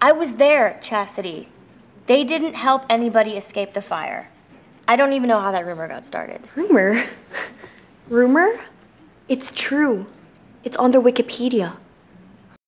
I was there, Chastity. They didn't help anybody escape the fire. I don't even know how that rumor got started. Rumor? Rumor? It's true. It's on their Wikipedia.